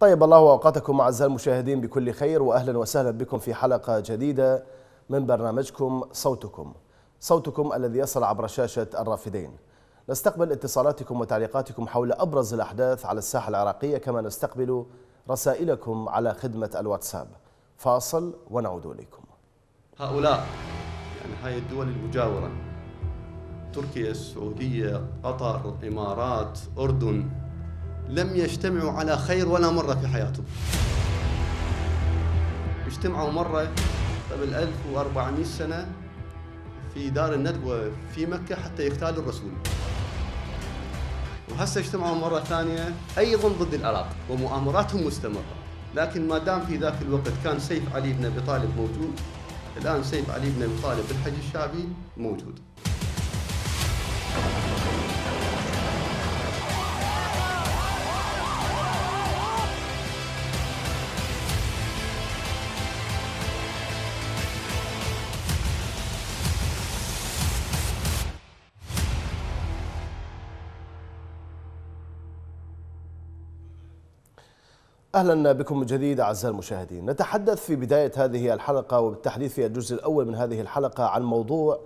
طيب الله أوقاتكم أعزائي المشاهدين بكل خير واهلا وسهلا بكم في حلقة جديدة من برنامجكم صوتكم. صوتكم الذي يصل عبر شاشة الرافدين. نستقبل اتصالاتكم وتعليقاتكم حول أبرز الأحداث على الساحة العراقية كما نستقبل رسائلكم على خدمة الواتساب. فاصل ونعود إليكم. هؤلاء يعني هاي الدول المجاورة تركيا، السعودية، قطر، امارات، أردن لم يجتمعوا على خير ولا مرة في حياتهم. اجتمعوا مرة قبل 1400 سنة في دار الندوة في مكة حتى يغتالوا الرسول. وهسه اجتمعوا مرة ثانية أيضا ضد العراق ومؤامراتهم مستمرة. لكن ما دام في ذاك الوقت كان سيف علي بن أبي طالب موجود الآن سيف علي بن أبي طالب بالحج الشعبي موجود. أهلا بكم من جديد أعزائي المشاهدين، نتحدث في بداية هذه الحلقة وبالتحديد في الجزء الأول من هذه الحلقة عن موضوع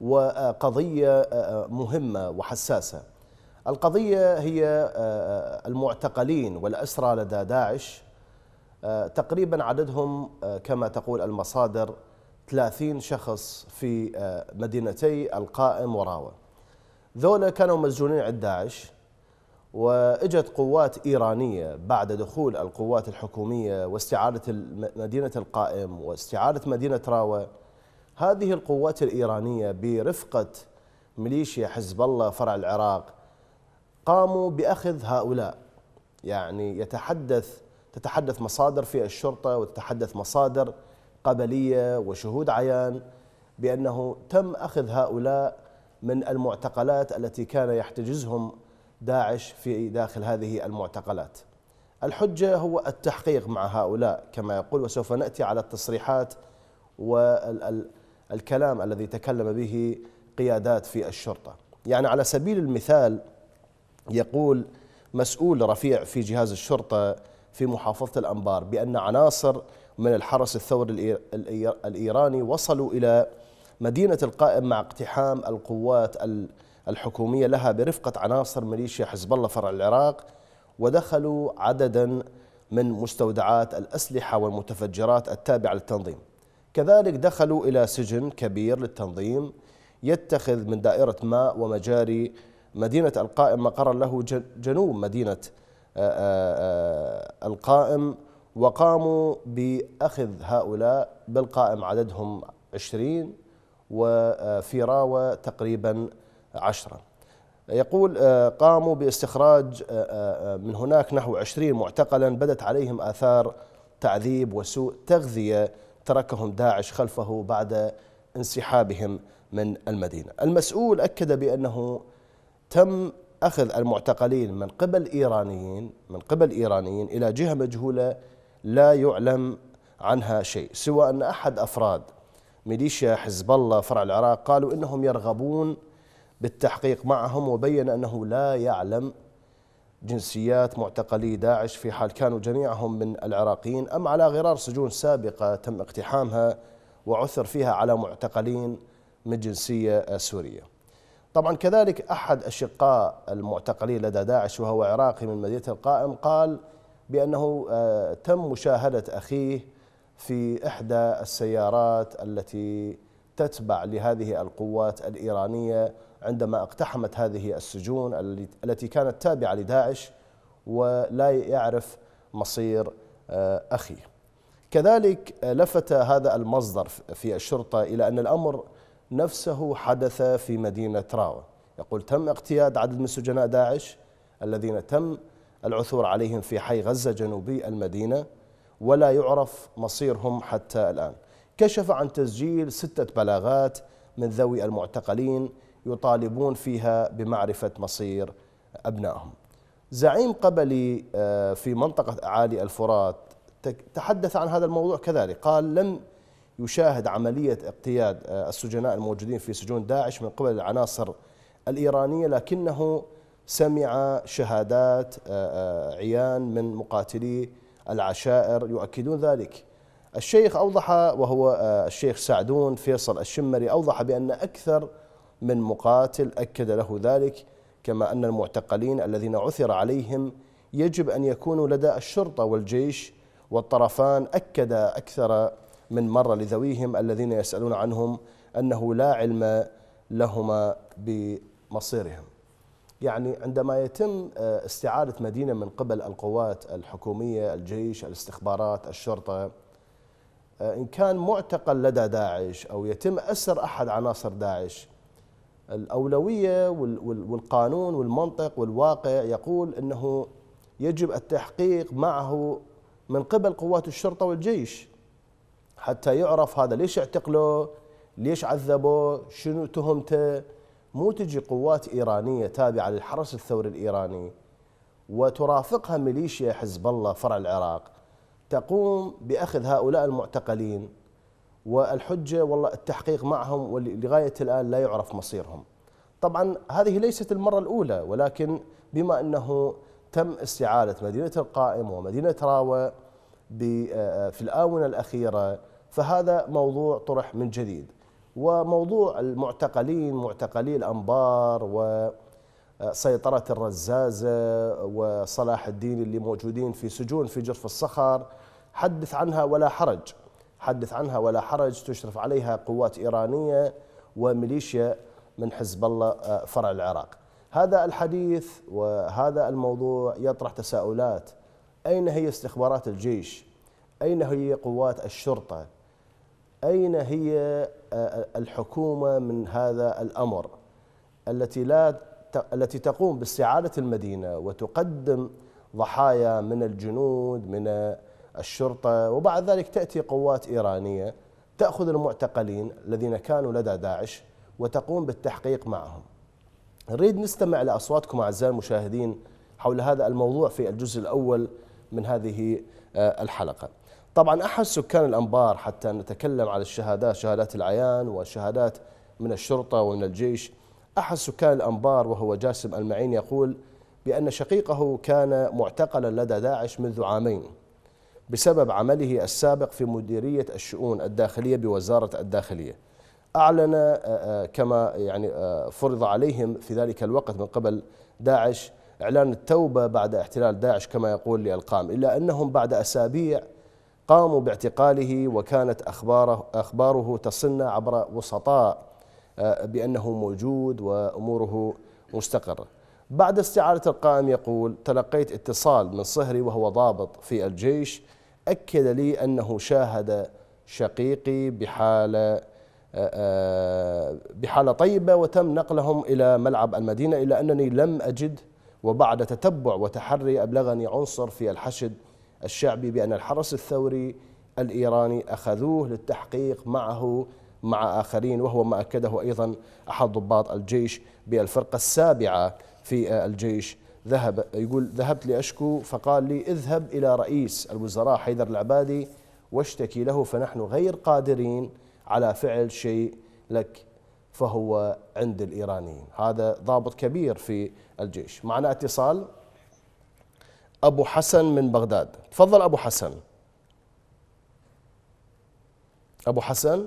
وقضية مهمة وحساسة. القضية هي المعتقلين والأسرى لدى داعش تقريبا عددهم كما تقول المصادر 30 شخص في مدينتي القائم وراوة. ذولا كانوا مسجونين عند داعش وإجت قوات إيرانية بعد دخول القوات الحكومية واستعادة مدينه القائم واستعادة مدينة راوة هذه القوات الإيرانية برفقة ميليشيا حزب الله فرع العراق قاموا بأخذ هؤلاء. يعني يتحدث تتحدث مصادر في الشرطة وتتحدث مصادر قبلية وشهود عيان بأنه تم أخذ هؤلاء من المعتقلات التي كان يحتجزهم داعش في داخل هذه المعتقلات. الحجة هو التحقيق مع هؤلاء كما يقول وسوف نأتي على التصريحات والكلام الذي تكلم به قيادات في الشرطة. يعني على سبيل المثال يقول مسؤول رفيع في جهاز الشرطة في محافظة الأنبار بأن عناصر من الحرس الثوري الإيراني وصلوا إلى مدينة القائم مع اقتحام القوات الحكومية لها برفقة عناصر ميليشيا حزب الله فرع العراق ودخلوا عددا من مستودعات الأسلحة والمتفجرات التابعة للتنظيم. كذلك دخلوا إلى سجن كبير للتنظيم يتخذ من دائرة ماء ومجاري مدينة القائم مقرا له جنوب مدينة القائم وقاموا بأخذ هؤلاء بالقائم عددهم عشرين وفي راوة تقريبا عشرة يقول قاموا باستخراج من هناك نحو عشرين معتقلا بدت عليهم آثار تعذيب وسوء تغذية تركهم داعش خلفه بعد انسحابهم من المدينة. المسؤول أكد بأنه تم أخذ المعتقلين من قبل إيرانيين من قبل إيرانيين إلى جهة مجهولة لا يعلم عنها شيء سوى أن أحد أفراد ميليشيا حزب الله فرع العراق قالوا إنهم يرغبون بالتحقيق معهم وبين أنه لا يعلم جنسيات معتقلي داعش في حال كانوا جميعهم من العراقيين أم على غرار سجون سابقة تم اقتحامها وعثر فيها على معتقلين من جنسية سورية. طبعا كذلك أحد أشقاء المعتقلين لدى داعش وهو عراقي من مدينة القائم قال بأنه تم مشاهدة أخيه في إحدى السيارات التي تتبع لهذه القوات الإيرانية عندما اقتحمت هذه السجون التي كانت تابعة لداعش ولا يعرف مصير أخيه. كذلك لفت هذا المصدر في الشرطة إلى أن الأمر نفسه حدث في مدينة راوة. يقول تم اقتياد عدد من سجناء داعش الذين تم العثور عليهم في حي غزة جنوبي المدينة ولا يعرف مصيرهم حتى الآن. كشف عن تسجيل ستة بلاغات من ذوي المعتقلين يطالبون فيها بمعرفة مصير أبنائهم. زعيم قبلي في منطقة أعالي الفرات تحدث عن هذا الموضوع كذلك. قال لم يشاهد عملية اقتياد السجناء الموجودين في سجون داعش من قبل العناصر الإيرانية لكنه سمع شهادات عيان من مقاتلي العشائر يؤكدون ذلك. الشيخ أوضح وهو الشيخ سعدون فيصل الشمري أوضح بأن أكثر من مقاتل أكد له ذلك كما أن المعتقلين الذين عثر عليهم يجب أن يكونوا لدى الشرطة والجيش والطرفان أكد أكثر من مرة لذويهم الذين يسألون عنهم أنه لا علم لهما بمصيرهم. يعني عندما يتم آه، استعادة مدينة من قبل القوات الحكومية الجيش الاستخبارات الشرطة آه، إن كان معتقل لدى داعش أو يتم أسر أحد عناصر داعش الأولوية والقانون والمنطق والواقع يقول أنه يجب التحقيق معه من قبل قوات الشرطة والجيش حتى يعرف هذا ليش اعتقله ليش عذبه شنو تهمته. مو تجي قوات إيرانية تابعة للحرس الثوري الإيراني وترافقها ميليشيا حزب الله فرع العراق تقوم بأخذ هؤلاء المعتقلين والحجة والله التحقيق معهم ولغاية الآن لا يعرف مصيرهم. طبعا هذه ليست المرة الأولى ولكن بما أنه تم استعادة مدينة القائم ومدينة راوة في الآونة الأخيرة فهذا موضوع طرح من جديد. وموضوع المعتقلين معتقلي الأنبار وسيطرة الرزازة وصلاح الدين اللي موجودين في سجون في جرف الصخر حدث عنها ولا حرج. حدث عنها ولا حرج تشرف عليها قوات إيرانية وميليشيا من حزب الله آه، فرع العراق. هذا الحديث وهذا الموضوع يطرح تساؤلات. أين هي استخبارات الجيش؟ أين هي قوات الشرطة؟ أين هي آه، الحكومة من هذا الأمر التي لا التي تقوم باستعادة المدينة وتقدم ضحايا من الجنود من الشرطة وبعد ذلك تأتي قوات إيرانية تأخذ المعتقلين الذين كانوا لدى داعش وتقوم بالتحقيق معهم. نريد نستمع لأصواتكم أعزائي المشاهدين حول هذا الموضوع في الجزء الأول من هذه آه، الحلقة. طبعا أحد سكان الأنبار حتى نتكلم على الشهادات شهادات العيان وشهادات من الشرطة ومن الجيش. أحد سكان الأنبار وهو جاسم المعين يقول بأن شقيقه كان معتقلا لدى داعش منذ عامين. بسبب عمله السابق في مديرية الشؤون الداخلية بوزارة الداخلية. أعلن آه، آه، كما يعني آه، فرض عليهم في ذلك الوقت من قبل داعش إعلان التوبة بعد احتلال داعش كما يقول للقام إلا أنهم بعد أسابيع قاموا باعتقاله وكانت أخباره, أخباره تصلنا عبر وسطاء بأنه موجود وأموره مستقرة. بعد استعارة القائم يقول تلقيت اتصال من صهري وهو ضابط في الجيش أكد لي أنه شاهد شقيقي بحالة بحالة طيبة وتم نقلهم إلى ملعب المدينة إلا أنني لم أجد وبعد تتبع وتحري أبلغني عنصر في الحشد الشعبي بأن الحرس الثوري الإيراني أخذوه للتحقيق معه مع آخرين وهو ما أكده أيضا أحد ضباط الجيش بالفرقة السابعة. في الجيش. ذهب يقول ذهبت لأشكو. فقال لي اذهب إلى رئيس الوزراء حيدر العبادي واشتكي له فنحن غير قادرين على فعل شيء لك. فهو عند الإيرانيين. هذا ضابط كبير في الجيش. معنا اتصال. أبو حسن من بغداد. تفضل أبو حسن. أبو حسن.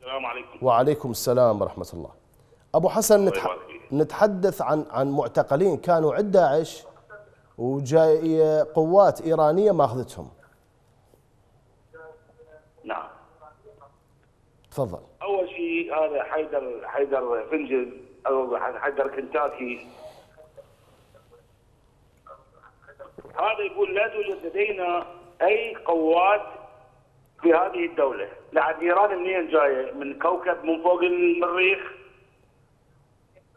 السلام عليكم. وعليكم السلام ورحمة الله. أبو حسن نتح... نتحدث عن عن معتقلين كانوا عند داعش وجاي قوات إيرانية ماخذتهم. نعم. تفضل. أول شيء هذا حيدر حيدر فنجل أو حيدر كنتاكي. هذا يقول لا توجد لدينا أي قوات في هذه الدولة، لعد إيران منين جاية؟ من كوكب من فوق المريخ؟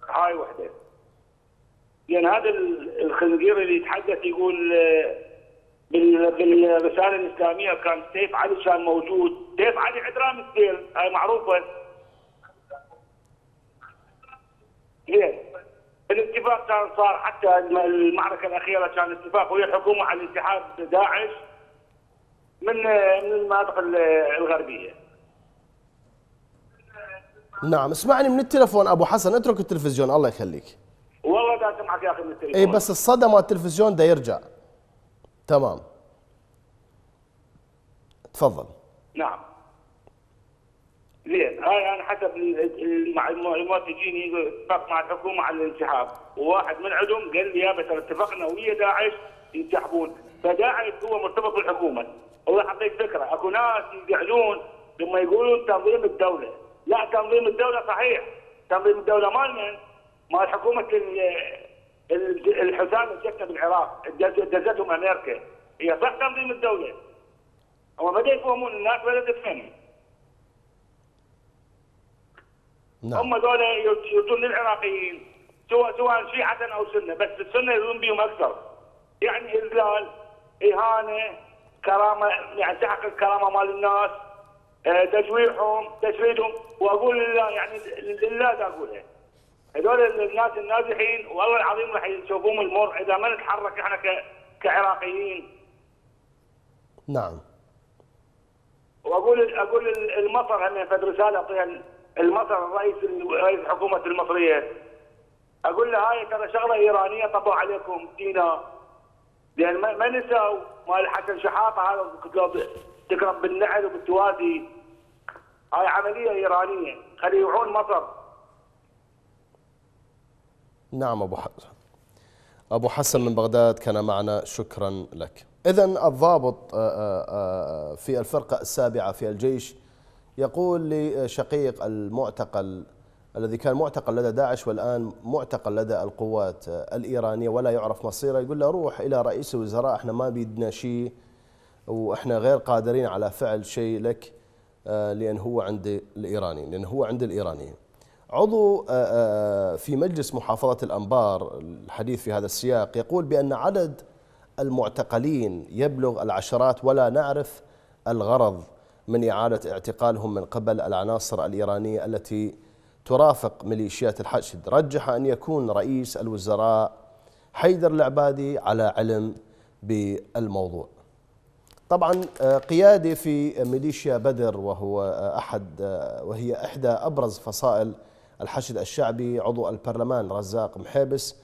هاي وحدة. لأن يعني هذا الخنزير اللي يتحدث يقول بالرسالة الإسلامية كان سيف علي كان موجود، سيف علي عدرام السيل هاي معروفة. زين الاتفاق كان صار حتى المعركة الأخيرة كان اتفاق ويا الحكومة على انسحاب داعش من من المناطق الغربية. نعم اسمعني من التلفون أبو حسن اترك التلفزيون الله يخليك. معك يا أخي من التليفون. إي بس الصدى مال التلفزيون ده يرجع. تمام. تفضل. نعم. زين هاي أنا حسب ال- المعلومات تجيني اتفاق مع الحكومة على الانسحاب. وواحد من عندهم قال لي يابا ترى اتفقنا ويا داعش ينسحبون. فداعش هو مرتبط بالحكومة. والله حطيت فكرة. أكو ناس يقعدون لما يقولون تنظيم الدولة. لا تنظيم الدولة صحيح. تنظيم الدولة مال من؟ مال حكومة ال- ال- الحسام اللي جتنا بالعراق دز- دزتهم أمريكا. هي صح تنظيم الدولة. هم بدأ يفهمون الناس ولا تفهم. نعم. هم دول يردون للعراقيين سواء سواء شيعة أو سنة بس السنة يردون بهم أكثر. يعني إذلال إهانة كرامة يعني تحقق الكرامه مال الناس. آه، تجويعهم تشريدهم وأقول لله يعني لله دا اقولها هذول الناس النازحين والله العظيم راح يشوفون المر إذا ما نتحرك إحنا كعراقيين. نعم. وأقول أقول المصر هم فد رساله أعطيها المصر الرئيس رئيس الحكومة المصرية. أقول له هاي ترى شغلة إيرانية طبوا عليكم دينا. لأن ما نسوا مال حسن شحاطة هذا تقرب بالنعل وبالتوازي. هاي عملية إيرانية. خلي يوعون مصر. نعم أبو حسن. أبو حسن من بغداد كان معنا. شكرا لك. إذا الضابط آه، آه، آه، في الفرقة السابعة في الجيش يقول لشقيق المعتقل الذي كان معتقل لدى داعش والآن معتقل لدى القوات الإيرانية ولا يعرف مصيره يقول له روح إلى رئيس الوزراء إحنا ما بيدنا شيء. وإحنا غير قادرين على فعل شيء لك آه، لأن هو عند الايراني لأن هو عند الإيرانيين. عضو آه، آه، في مجلس محافظة الأنبار الحديث في هذا السياق يقول بأن عدد المعتقلين يبلغ العشرات ولا نعرف الغرض من إعادة اعتقالهم من قبل العناصر الإيرانية التي ترافق ميليشيات الحشد، رجح أن يكون رئيس الوزراء حيدر العبادي على علم بالموضوع. طبعا آه، قيادي في ميليشيا بدر وهو آه، أحد آه، وهي إحدى أبرز فصائل الحشد الشعبي عضو البرلمان رزاق محيبس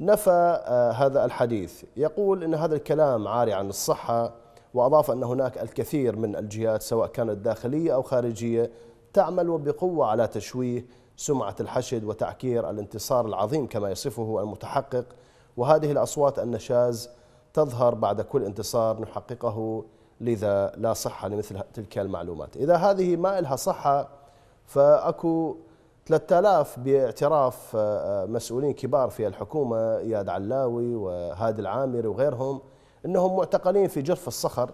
نفى هذا الحديث. يقول إن هذا الكلام عاري عن الصحة وأضاف أن هناك الكثير من الجهات سواء كانت داخلية أو خارجية تعمل وبقوة على تشويه سمعة الحشد وتعكير الانتصار العظيم كما يصفه المتحقق. وهذه الأصوات النشاز تظهر بعد كل انتصار نحققه لذا لا صحة لمثل تلك المعلومات. إذا هذه ما لها صحة فأكو 3000 باعتراف آه، مسؤولين كبار في الحكومة إياد علاوي وهادي العامري وغيرهم أنهم معتقلين في جرف الصخر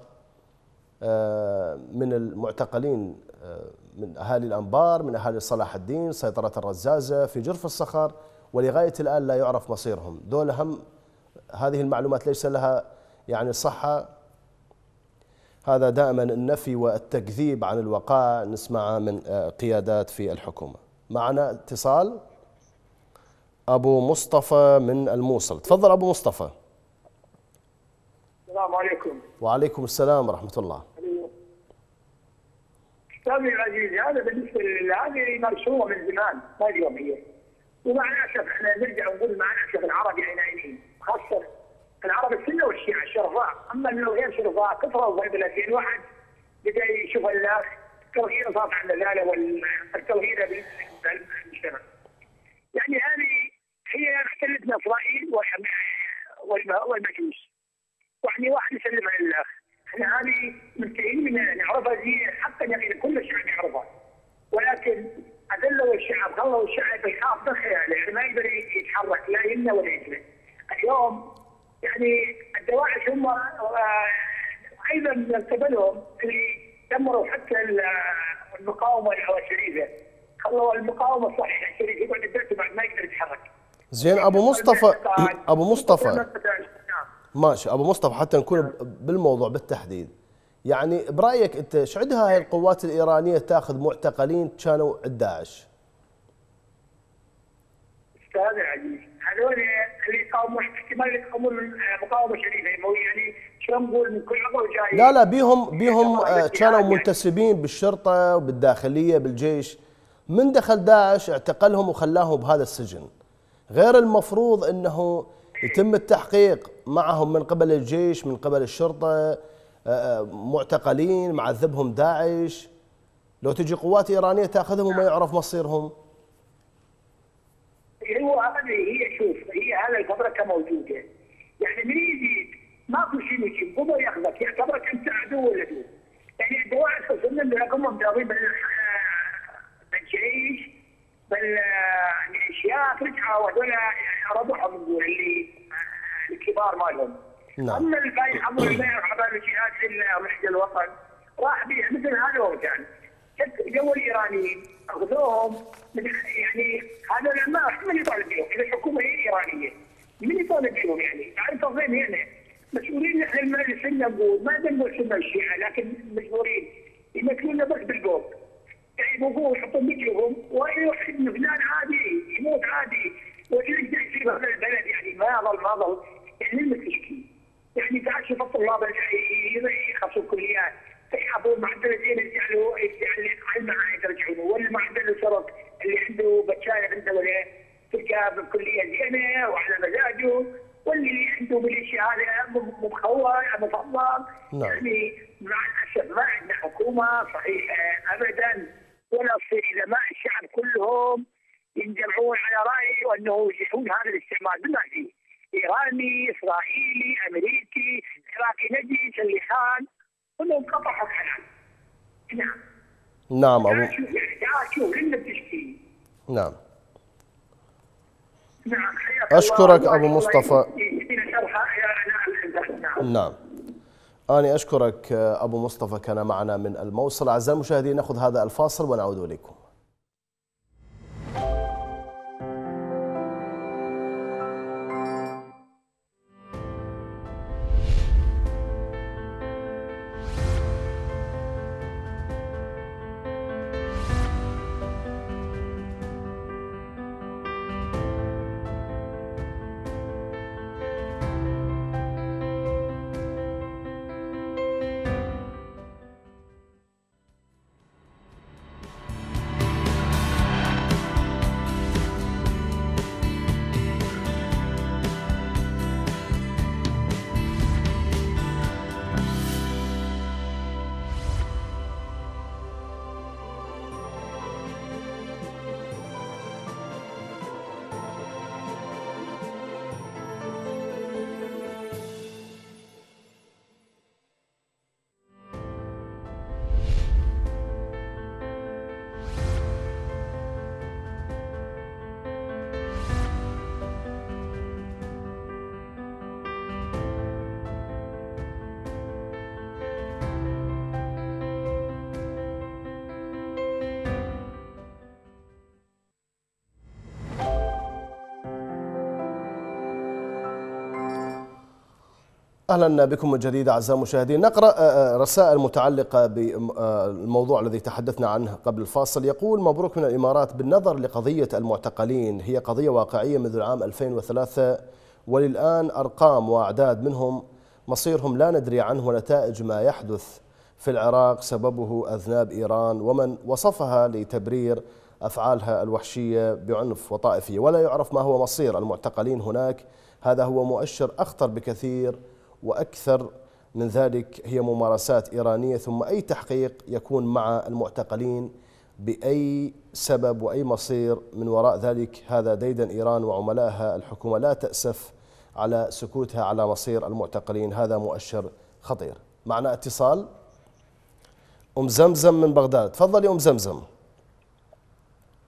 آه، من المعتقلين آه، من أهالي الأنبار من أهالي صلاح الدين سيطرة الرزازة في جرف الصخر ولغاية الآن لا يعرف مصيرهم. دول هم هذه المعلومات ليس لها يعني صحة. هذا دائما النفي والتكذيب عن الوقائع نسمعه من آه، قيادات في الحكومة. معنا اتصال. أبو مصطفى من الموصل. تفضل أبو مصطفى. السلام عليكم. وعليكم السلام ورحمة الله. استاذي العزيز هذا بالنسبة لل- هذه مرسومة من زمان ما اليوم هي؟ ومع الاسف إحنا نرجع نقول مع الاسف العرب يعني نايمين خاصه العرب السنة والشيعة الشرفاء أما من الغير شرفاء كثروا بلدين واحد بدأ يشوف الناس التوحيد صارت عندنا لا والتوحيد بالمجتمع يعني هذه هي احتلتنا إسرائيل والم- والم- والمجوس. يعني واحد يسلم على الله إحنا هذه منتهين منها نعرفها زي حتى يعني كل الشعب يعرفها ولكن اذلوا الشعب خلوا الشعب يخاف من خياله. يعني ما يقدر يتحرك لا يمنى ولا يسلم اليوم يعني الدواعش هم آه، أيضا من قبلهم اللي دمروا حتى ال- المقاومة الشريفه خلوا المقاومة الصحيحه الشريفه يقعد ببيته بعد ما يقدر يتحرك. زين أبو مصطفى أبو مصطفى. نعم. ماشي أبو مصطفى حتى نكون بالموضوع بالتحديد. يعني برأيك أنت إيش عندها هاي القوات الإيرانية تاخذ معتقلين كانوا عند داعش أستاذ عزيز هذول اللي احتمال يقاومون مقاومة شريفة. مو يعني شلون نقول من كل عضو جاي؟ لا لا بيهم بيهم آه، كانوا. منتسبين بالشرطة وبالداخلية بالجيش. من دخل داعش اعتقلهم وخلاهم بهذا السجن. غير المفروض أنه يتم التحقيق معهم من قبل الجيش من قبل الشرطة آه، آه، معتقلين معذبهم داعش. لو تجي قوات إيرانية تأخذهم وما يعرف مصيرهم. هو هذه هي هذا الفبركه موجوده يعني من يجي ماكو شيء يجيب هو ياخذك يعتبرك انت عدو ولا دو يعني الدواعي خصوصا لكم مضاربين بالجيش بالاشياء رجعوا هذول ربحوا من دول اللي الكبار مالهم. نعم. أما الباقي حضر البيع وحضر الجهات الوطن راح بيه مثل هذا يعني جو الايرانيين اخذوهم من يعني هذا ما من يطالب بهم إذا الحكومة هي إيرانية من يطالب بهم يعني؟ تعرف وين هنا مسؤولين إحنا المجلس نقول ما نقول سنه الشيعه لكن مجبورين يمثلونا بس بالقول يعني بقول يحطون وجههم ويروح ابن فلان عادي يموت عادي ويرجع يصير هذا البلد يعني ما ظل ما ظل. يعني المستشفى يعني تعال شوف الطلاب يخلصوا الكليات. يحافظون معدل يجعلوا يعني على المعاهد يرجعونه ولا معدل شرط اللي عنده بتشاير عنده ولا تلقاه بالكليه زينه وعلى مزاجه واللي عنده ميليشيا هذا مخول مفضل نعم. يعني مع الاسف ما عندنا حكومه صحيحه ابدا ولا تصير اذا ما الشعب كلهم ينجمعون على راي وانه يجيبون هذا الاستعمار بما فيه ايراني اسرائيلي امريكي عراقي نجي سليخان كلهم قطعوا حلال نعم. نعم شوف بتشتي نعم. نعم. أبو الله مصطفى. نعم. نعم. أنا أشكرك أبو مصطفى كان معنا من الموصل. أعزائي المشاهدين نأخذ هذا الفاصل ونعود إليكم. أهلا بكم من جديد أعزائي المشاهدين. نقرأ آه، آه، رسائل متعلقة بالموضوع الذي تحدثنا عنه قبل الفاصل. يقول مبروك من الإمارات بالنظر لقضية المعتقلين. هي قضية واقعية منذ العام 2003 وللآن أرقام وأعداد منهم مصيرهم لا ندري عنه ونتائج ما يحدث في العراق سببه أذناب إيران ومن وصفها لتبرير أفعالها الوحشية بعنف وطائفية. ولا يعرف ما هو مصير المعتقلين هناك. هذا هو مؤشر أخطر بكثير وأكثر من ذلك هي ممارسات إيرانية ثم أي تحقيق يكون مع المعتقلين بأي سبب وأي مصير من وراء ذلك. هذا ديدن إيران وعملائها الحكومة لا تأسف على سكوتها على مصير المعتقلين. هذا مؤشر خطير. معنا اتصال. أم زمزم من بغداد. تفضلي أم زمزم.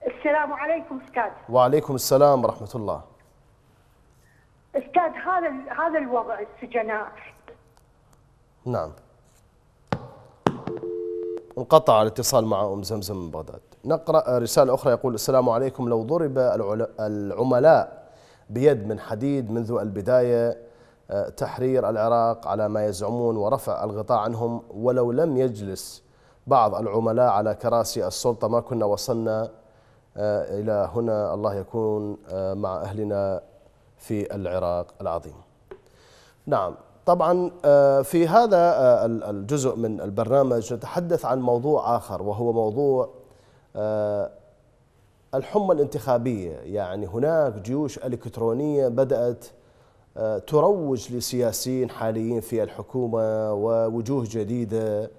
السلام عليكم أستاذ. وعليكم السلام ورحمة الله. أستاذ هذا هذا الوضع السجناء نعم. انقطع الاتصال مع أم زمزم من بغداد. نقرأ رسالة أخرى يقول السلام عليكم. لو ضرب العملاء بيد من حديد منذ البداية آه، تحرير العراق على ما يزعمون ورفع الغطاء عنهم ولو لم يجلس بعض العملاء على كراسي السلطة ما كنا وصلنا آه، إلى هنا؟ الله يكون آه، مع أهلنا. في العراق العظيم. نعم طبعا آه، في هذا آه، الجزء من البرنامج نتحدث عن موضوع آخر وهو موضوع آه، الحمى الانتخابية يعني هناك جيوش إلكترونية بدأت تروج لسياسيين حاليين في الحكومة ووجوه جديدة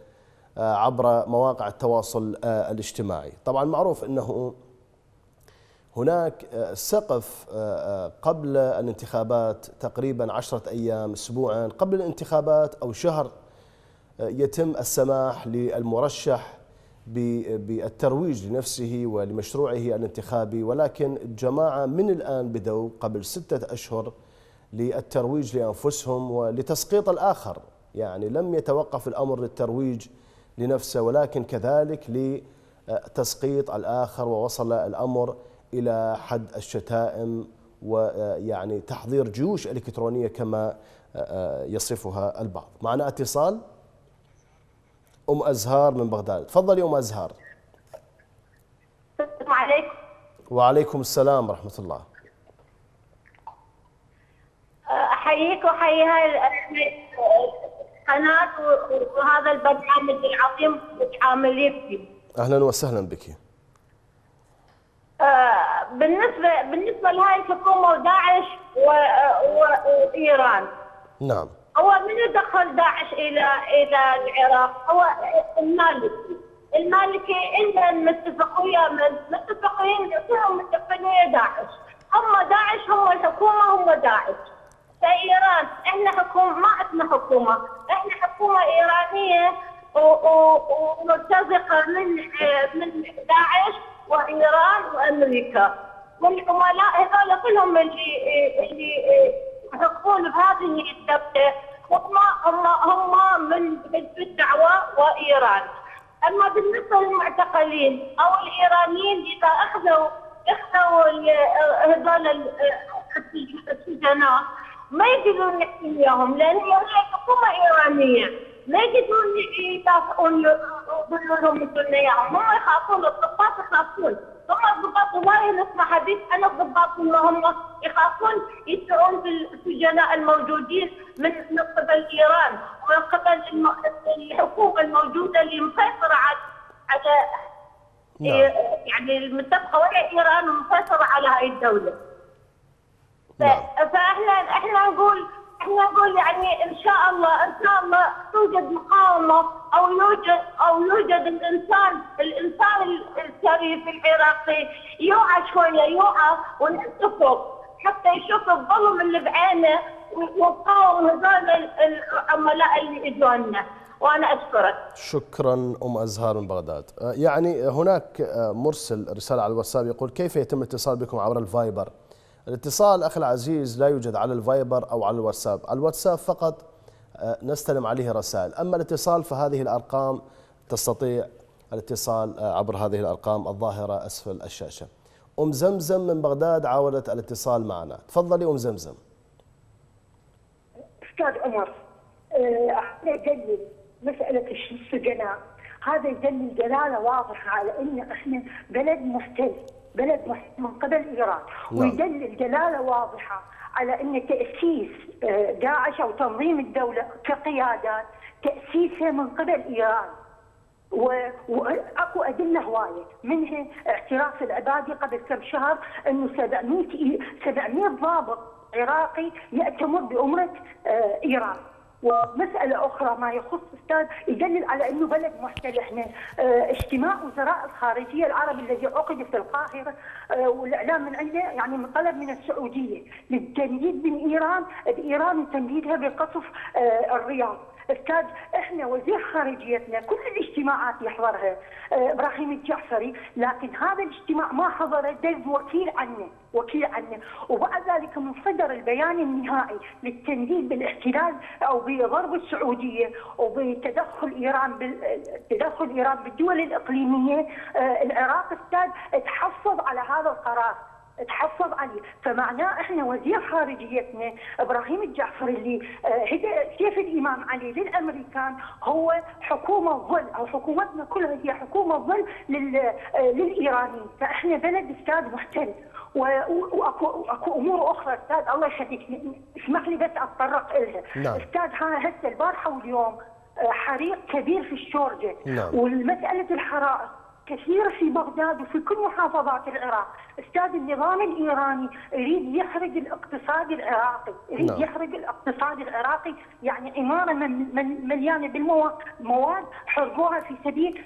عبر مواقع التواصل الاجتماعي طبعا معروف أنه هناك سقف قبل الانتخابات تقريبا عشرة أيام أسبوعا قبل الانتخابات أو شهر يتم السماح للمرشح بالترويج لنفسه ولمشروعه الانتخابي ولكن الجماعة من الآن بدوا قبل ستة أشهر للترويج لأنفسهم ولتسقيط الآخر. يعني لم يتوقف الأمر للترويج لنفسه ولكن كذلك لتسقيط الآخر ووصل الأمر إلى حد الشتائم ويعني تحضير جيوش إلكترونية كما يصفها البعض. معنا اتصال؟ أم أزهار من بغداد. تفضلي أم أزهار. السلام عليكم. وعليكم السلام ورحمة الله. أحييك وأحيي هاي القناة وهذا البرنامج العظيم عاملين فيه. أهلا وسهلا بك. آه، بالنسبة بالنسبة لهاي الحكومة وداعش وإيران. نعم. هو من دخل داعش إلى إلى العراق؟ هو المالكي. المالكي ان متفق ويا متفقين كلهم متفقين ويا داعش. هم داعش هم الحكومة هم داعش. في ايران إحنا حكومة ما عندنا حكومة إحنا حكومة إيرانية ومرتزقة من من داعش وإيران وأمريكا. والعملاء هذول كلهم اللي اللي يحققون بهذه الدولة. هم هم من الدعوة وإيران. أما بالنسبة للمعتقلين أو الإيرانيين إذا أخذوا أخذوا هذول السجناء ما يقدرون نحكي وياهم لأن هي حكومة إيرانية. ما يقدرون يدافعون يقولوا لهم يقولون اياهم هم يخافون الضباط يخافون هم الضباط والله نسمع حديث عن الضباط هم يخافون يسعون بالسجناء الموجودين من من قبل ايران ومن قبل الحكومة الموجوده اللي مسيطره على على نعم. يعني المتفقه ويا ايران ومسيطره على هاي الدولة. نعم. فإحنا إحنا نقول إحنا نقول يعني إن شاء الله إن شاء الله توجد مقاومة أو يوجد أو يوجد الانسان الإنسان الشريف العراقي يوعى شوية يوعى ونتفق حتى يشوف الظلم اللي بعينه ويقاوم هذول العملاء اللي اجونا وأنا أشكرك. شكرا أم أزهار من بغداد. يعني هناك مرسل رسالة على الواتساب يقول كيف يتم الاتصال بكم عبر ال Viber؟ الاتصال أخي العزيز لا يوجد على ال Viber أو على الواتساب. الواتساب فقط آه، نستلم عليه رسائل. أما الاتصال فهذه الأرقام تستطيع الاتصال آه، عبر هذه الأرقام الظاهرة أسفل الشاشة. أم زمزم من بغداد عاودت الاتصال معنا. تفضلي أم زمزم. أستاذ عمر هذا يدلل مسألة السجناء هذا يدلل دلالة واضحة على أن إحنا بلد محتل بلد من قبل ايران نعم. ويدلل دلالة واضحة على إن تأسيس آه، داعش أو تنظيم الدولة كقيادات تاسيسها من قبل إيران. واكو أدلة هوايه منها اعتراف العبادي قبل كم شهر إنه 700 700 ضابط عراقي يأتمر بأمرة آه، إيران. ومسألة أخرى ما يخص أستاذ يدلل على أنه بلد محتل. إحنا آه اجتماع وزراء الخارجية العرب الذي عقد في القاهرة آه والإعلام من عنده يعني من طلب من السعودية للتنديد من إيران. بإيران تنديدها بقصف آه الرياض. أستاذ إحنا وزير خارجيتنا كل الاجتماعات يحضرها آه إبراهيم الجعفري لكن هذا الاجتماع ما حضره دز وكيل عنه وكيل عنه. وبعد ذلك من صدر البيان النهائي للتنديد بالاحتلال أو بضرب السعودية وبتدخل إيران تدخل إيران بالدول الإقليمية. آه العراق أستاذ تحفظ على هذا القرار. تحفظ عليه. فمعناه إحنا وزير خارجيتنا إبراهيم الجعفري اللي هدى آه، سيف الإمام علي للأمريكان هو حكومة ظل أو حكومتنا كلها هي حكومة ظل آه، للإيرانيين. فإحنا بلد أستاذ محتل واكو اكو أمور أخرى أستاذ. الله يخليك اسمح لي بس أتطرق لها نعم. أستاذ هسه البارحة واليوم آه، حريق كبير في الشورجة. نعم. والمسألة الحرائق كثيرة في بغداد وفي كل محافظات العراق. أستاذ النظام الإيراني يريد يحرق الاقتصاد العراقي. يريد نعم. يحرق الاقتصاد العراقي يعني عمارة من من مليانة بالمواد حرقوها في سبيل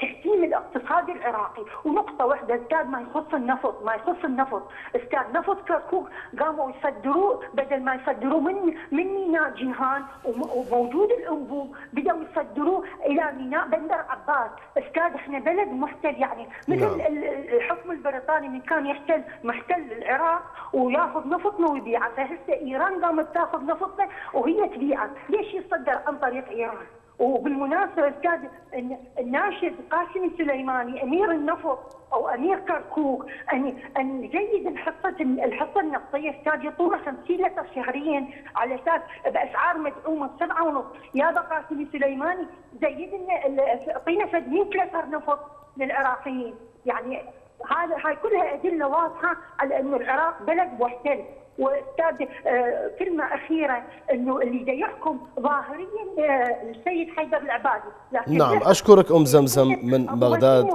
تحسين الاقتصاد العراقي. ونقطة واحدة أستاذ ما يخص النفط ما يخص النفط. أستاذ نفط كركوك قاموا يصدروه بدل ما يصدروه من من ميناء جيهان وم- وموجود الأنبوب بدأوا يصدروه إلى ميناء بندر عباس. أستاذ إحنا بلد محتل يعني مثل نعم. ال- ال- الحكم البريطاني من كان يحتل محتل العراق وياخذ نفطنا ويبيعه فهسه إيران قامت تاخذ نفطنا وهي تبيعه، ليش يصدر عن طريق إيران؟ وبالمناسبة أستاذ الن- الناشد قاسم السليماني أمير النفط أو أمير كركوك ان أن يزيد الحصة الحصة النفطية أستاذ يعطونا 50 لتر شهريا على أساس بأسعار مدعومة سبعة ونص، يا قاسم السليماني زيد لنا أعطينا فد 100 لتر نفط للعراقيين، يعني هذا هاي كلها أدلة واضحة على انه العراق بلد محتل. وأستاذ آه، كلمة أخيرة إنه اللي يحكم ظاهريا آه، السيد حيدر العبادي. لكن نعم أشكرك أم زمزم من بغداد.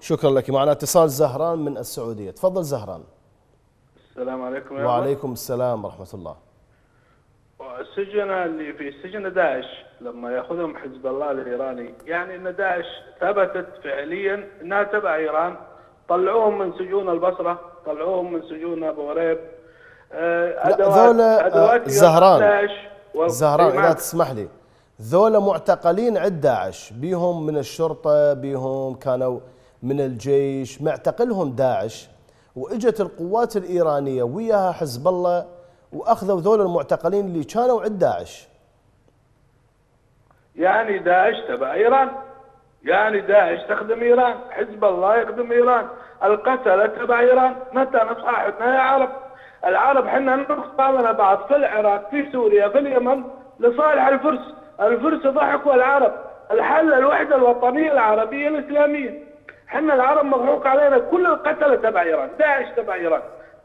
شكرا لك. معنا اتصال زهران من السعودية. تفضل زهران. السلام عليكم يا وعليكم السلام ورحمة الله. السجن اللي في سجن داعش لما يأخذهم حزب الله الإيراني يعني إن داعش ثبتت فعليا إنها تبع إيران. طلعوهم من سجون البصرة طلعوهم من سجون أبو غريب. آه، أدوات- ذولا، أدوات آه، زهران. داعش و- زهران إيه، إذا. تسمح لي. ذولا معتقلين عند داعش. بيهم من الشرطة بيهم كانوا من الجيش. معتقلهم داعش وإجت القوات الإيرانية وياها حزب الله وأخذوا ذولا المعتقلين اللي كانوا عند داعش. يعني داعش تبع إيران. يعني داعش تخدم إيران حزب الله يخدم إيران القتلة تبع إيران متى نصححنا يا عرب العرب حنا نقطع بعض في العراق في سوريا في اليمن لصالح الفرس. الفرس ضحكوا العرب الحل الوحده الوطنيه العربيه الاسلاميه حنا العرب مضحوك علينا كل القتلة تبع إيران داعش تبع إيران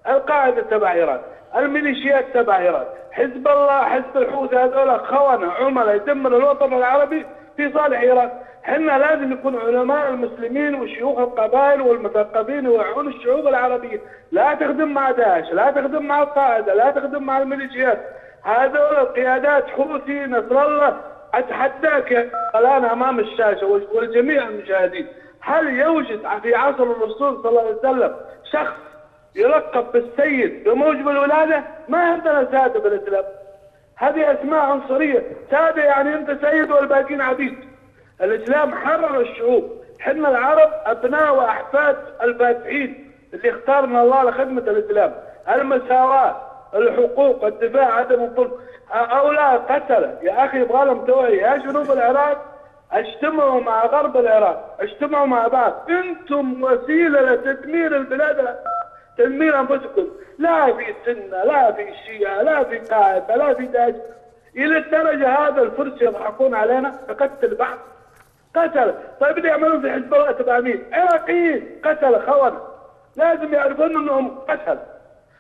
القاعدة تبع إيران الميليشيات تبع إيران حزب الله حزب الحوثي هذول خونه عملاء يدمر الوطن العربي في صالح إيران. حنا لازم يكون علماء المسلمين وشيوخ القبائل والمثقفين يوعون الشعوب العربية لا تخدم مع داعش لا تخدم مع القاعدة لا تخدم مع الميليشيات. هذول القيادات حوثي نصر الله. أتحداك الآن أمام الشاشة والجميع المشاهدين. هل يوجد في عصر الرسول صلى الله عليه وسلم شخص يلقب بالسيد بموجب الولادة؟ ما عندنا سادة بالإسلام. هذه أسماء عنصرية. سادة يعني أنت سيد والباقيين عبيد. الإسلام حرر الشعوب. حنا العرب أبناء وأحفاد الفاتحين اللي اختارنا الله لخدمة الإسلام. المساواة الحقوق الدفاع عدم الظلم. هؤلاء قتلة. يا أخي يبغى لهم توعية. يا جنوب العراق اجتمعوا مع غرب العراق. اجتمعوا مع بعض. أنتم وسيلة لتدمير البلاد. تدمير أنفسكم. لا في سنة لا في شيعة لا في قاعدة لا في داعش. إلى الدرجة هذا الفرس يضحكون علينا. نقتل بعض. قتل. طيب اللي يعملون في حزب الله تبع مين؟ عراقيين قتل خونه لازم يعرفون إنهم قتل.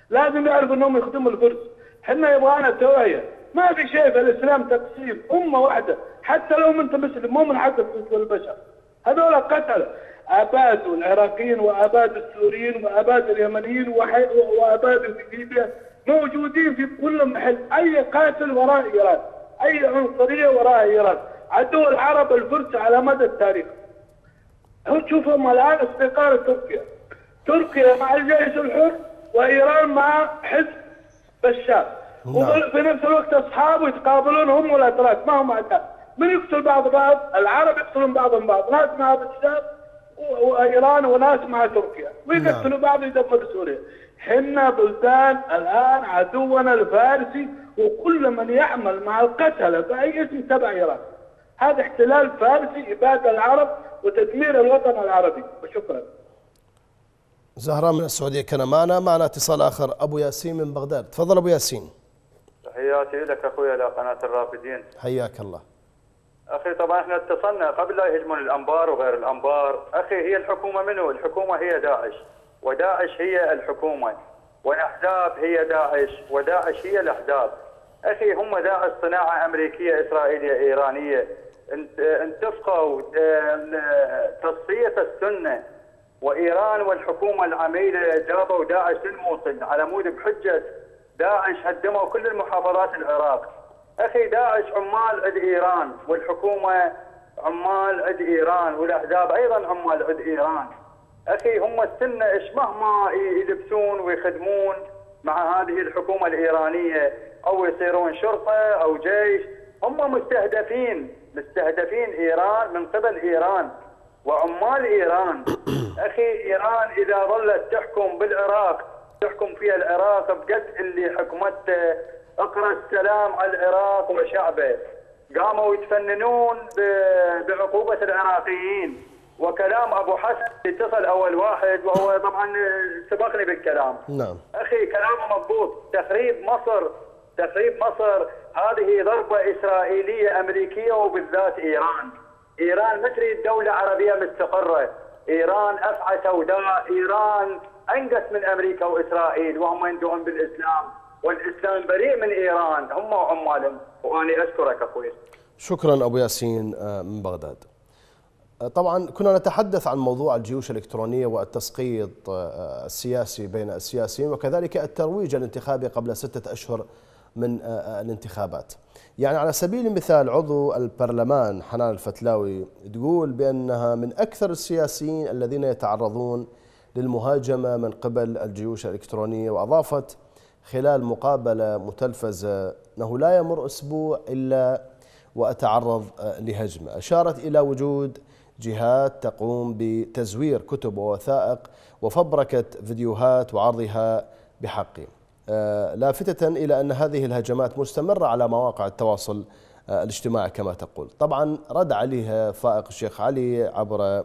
لازم يعرفوا إنهم يخدموا الفرس. إحنا يبغانا توعية. ما في شيء في الإسلام تقسيم. أمة واحدة. حتى لو أنت مسلم مو من حقك تقتل البشر. هذول قتله ابادوا العراقيين وابادوا السوريين وابادوا اليمنيين وابادوا في ليبيا. موجودين في كل محل. أي قاتل وراء إيران. أي عنصرية وراء إيران. عدو العرب الفرس على مدى التاريخ. هو تشوفهم الآن استقرار تركيا. تركيا مع الجيش الحر وإيران مع حزب بشار. نعم. وفي نفس الوقت أصحابه يتقابلون هم والاتراك ما هم اعداء من يقتل بعض بعض؟ العرب يقتلون بعضهم بعض. ناس مع بشار و- وإيران وناس مع تركيا. ويقتلوا بعض يدمروا سوريا حنا بلدان الآن عدونا الفارسي وكل من يعمل مع القتلة بأي اسم تبع إيران. هذا احتلال فارسي إبادة العرب وتدمير الوطن العربي. وشكرا. زهراء من السعودية كان معنا معنا اتصال آخر أبو ياسين من بغداد. تفضل أبو ياسين. تحياتي لك أخوي إلى قناة الرافدين. حياك الله. أخي طبعا إحنا اتصلنا قبل لا يهجمون الأنبار وغير الأنبار. أخي هي الحكومة منو؟ الحكومة هي داعش وداعش هي الحكومة والأحزاب هي داعش وداعش هي الأحزاب. أخي هم داعش صناعة أمريكية إسرائيلية إيرانية. انت- انتفقوا تصفيه السنة. وإيران والحكومة العميله جابوا داعش للموصل على مود بحجة داعش هدموا كل المحافظات العراق. أخي داعش عمال عند إيران والحكومة عمال عند إيران والأحزاب أيضا عمال عند إيران. أخي هم السنة إيش مهما يلبسون ويخدمون مع هذه الحكومة الإيرانية أو يصيرون شرطة أو جيش هم مستهدفين. مستهدفين إيران من قبل إيران وعمال إيران. أخي إيران إذا ظلت تحكم بالعراق تحكم فيها العراق بقد اللي حكمته أقرأ السلام على العراق وشعبه. قاموا يتفننون بعقوبة العراقيين. وكلام أبو حسن اتصل أول واحد وهو طبعا سبقني بالكلام. نعم. أخي كلامه مضبوط. تخريب مصر تخريب مصر هذه ضربة إسرائيلية أمريكية وبالذات إيران. إيران ما تريد دوله عربيه مستقرة. إيران أفعى سوداء. إيران انقص من أمريكا وإسرائيل وهم يندعون بالإسلام. والإسلام بريء من إيران. هم وعمالهم واني أشكرك أخوي. شكرا أبو ياسين آه، من بغداد. آه، طبعا كنا نتحدث عن موضوع الجيوش الإلكترونية والتسقيط آه، السياسي بين السياسيين وكذلك الترويج الانتخابي قبل ستة أشهر من آه، آه، الانتخابات. يعني على سبيل المثال عضو البرلمان حنان الفتلاوي تقول بأنها من أكثر السياسيين الذين يتعرضون للمهاجمة من قبل الجيوش الإلكترونية وأضافت خلال مقابلة متلفزة أنه لا يمر أسبوع إلا وأتعرض آه، لهجمة، أشارت إلى وجود جهات تقوم بتزوير كتب ووثائق وفبركة فيديوهات وعرضها بحقي. آه، لافتة إلى أن هذه الهجمات مستمرة على مواقع التواصل آه، الاجتماعي كما تقول. طبعا رد عليها فائق الشيخ علي عبر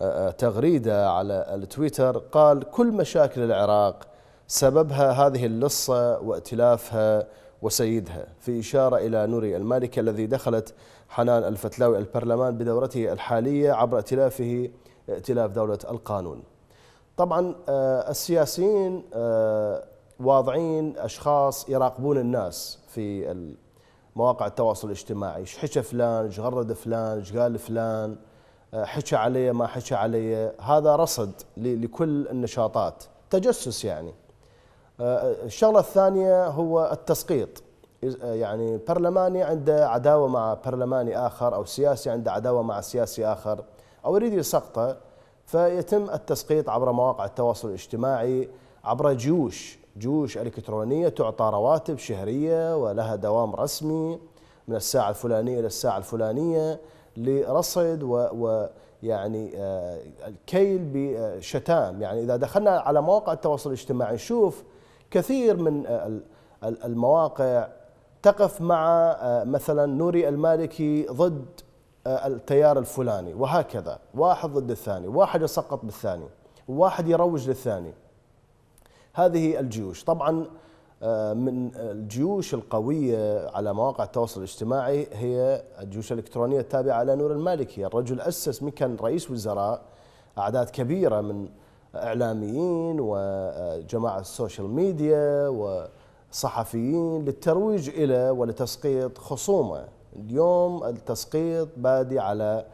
آه، تغريدة على التويتر قال كل مشاكل العراق سببها هذه اللصة وائتلافها وسيدها في إشارة إلى نوري المالكي الذي دخلت حنان الفتلاوي البرلمان بدورته الحالية عبر ائتلافه ائتلاف دولة القانون. طبعا السياسيين واضعين أشخاص يراقبون الناس في مواقع التواصل الاجتماعي، إيش حكى فلان، إيش غرد فلان، إيش قال فلان، آه، حكى علي ما حكى علي، هذا رصد لكل النشاطات، تجسس يعني. آه، الشغلة الثانية هو التسقيط. آه، يعني برلماني عنده عداوة مع برلماني آخر أو سياسي عنده عداوة مع سياسي آخر أو يريد يسقطه فيتم التسقيط عبر مواقع التواصل الاجتماعي عبر جيوش جيوش إلكترونية تعطى رواتب شهرية ولها دوام رسمي من الساعة الفلانية إلى الساعة الفلانية لرصد و, و يعني آه، الكيل بشتام. يعني إذا دخلنا على مواقع التواصل الاجتماعي نشوف كثير من آه، ال- ال- المواقع تقف مع آه، مثلا نوري المالكي ضد التيار الفلاني وهكذا. واحد ضد الثاني واحد يسقط بالثاني واحد يروج للثاني. هذه الجيوش. طبعا آه، من الجيوش القوية على مواقع التواصل الاجتماعي هي الجيوش الإلكترونية التابعة لنور المالكي الرجل أسس من كان رئيس وزراء أعداد كبيرة من إعلاميين وجماعة ال social media وصحفيين للترويج إلى ولتسقيط خصومه. اليوم التسقيط بادي على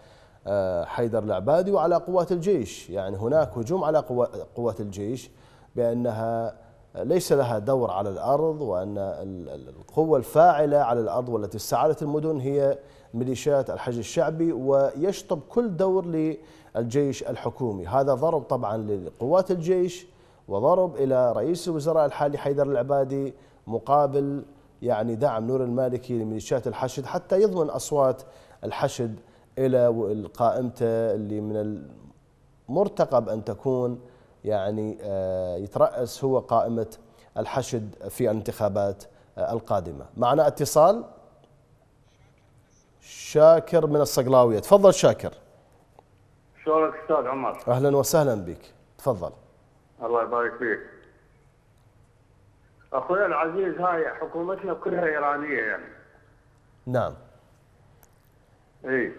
آه، حيدر العبادي وعلى قوات الجيش. يعني هناك هجوم على قوا- قوات الجيش. بأنها ليس لها دور على الأرض وأن ال- ال- القوة الفاعلة على الأرض والتي استعادت المدن هي ميليشيات الحج الشعبي ويشطب كل دور للجيش الحكومي. هذا ضرب طبعا لقوات الجيش وضرب إلى رئيس الوزراء الحالي حيدر العبادي مقابل يعني دعم نور المالكي لميليشيات الحشد حتى يضمن أصوات الحشد إلى قائمته اللي من المرتقب أن تكون يعني آه، يترأس هو قائمة الحشد في الانتخابات آه، القادمة. معنا اتصال؟ شاكر من الصقلاوية. تفضل شاكر. شلونك أستاذ عمر؟ أهلا وسهلا بك. تفضل. الله يبارك فيك. أخوي العزيز هاي حكومتنا كلها إيرانية يعني. نعم. اي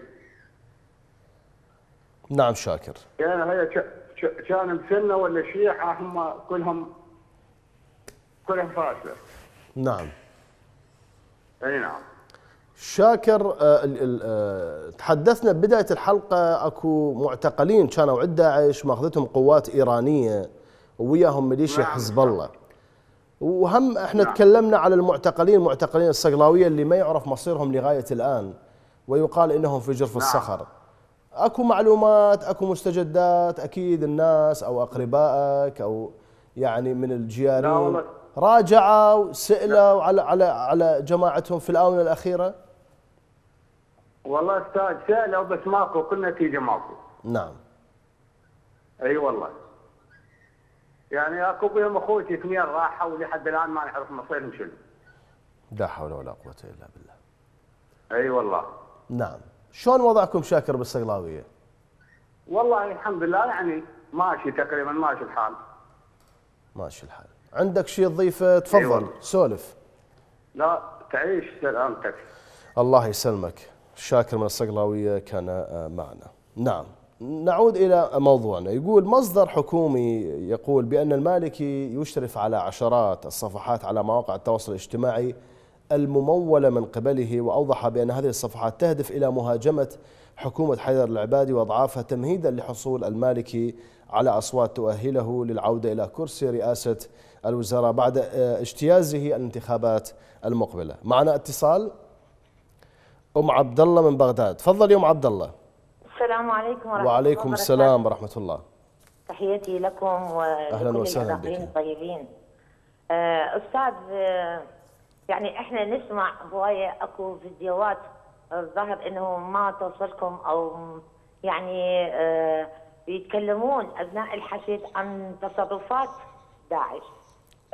نعم شاكر. يعني هي كان مسنة ولا شيعة هم كلهم كلهم فاشلة. نعم أي نعم. شاكر آه، آه، تحدثنا ببدايه الحلقة أكو معتقلين كانوا عند داعش ماخذتهم قوات إيرانية وياهم ميليشيا نعم. حزب الله وهم إحنا نعم. تكلمنا على المعتقلين معتقلين الصقلاويه اللي ما يعرف مصيرهم لغاية الآن ويقال إنهم في جرف نعم. الصخر أكو معلومات أكو مستجدات أكيد الناس أو أقربائك أو يعني من الجيران. راجعوا سألوا على على على جماعتهم في الآونة الأخيرة؟ والله أستاذ سألوا بس ماكو كل نتيجة ماكو. نعم. أي والله. يعني أكو بهم أخوتي اثنين راحوا ولحد الآن ما نعرف مصيرهم شنو. لا حول ولا قوة إلا بالله. أي والله. نعم. شلون وضعكم شاكر بالصقلاويه والله الحمد لله يعني ماشي تقريبا ماشي الحال. ماشي الحال. عندك شيء تضيفه تفضل والله. سولف. لا تعيش سلامتك الله يسلمك. شاكر من الصقلاوية كان آه، معنا. نعم. نعود إلى موضوعنا. يقول مصدر حكومي يقول بأن المالكي يشرف على عشرات الصفحات على مواقع التواصل الاجتماعي الممولة من قبله وأوضح بأن هذه الصفحات تهدف إلى مهاجمة حكومة حيدر العبادي وأضعافها تمهيدا لحصول المالكي على أصوات تؤهله للعودة إلى كرسي رئاسة الوزراء بعد آه، اجتيازه الانتخابات المقبلة. معنا اتصال أم عبد الله من بغداد. تفضل يا أم عبد الله السلام عليكم ورحمة وعليكم الله السلام ورحمة الله. تحياتي لكم أهلاً ولكل وسهلاً العراقيين بك. الطيبين. آه، أستاذ آه، يعني إحنا نسمع هواية أكو فيديوهات الظاهر إنه ما توصلكم أو يعني آه، بيتكلمون أبناء الحشد عن تصرفات داعش.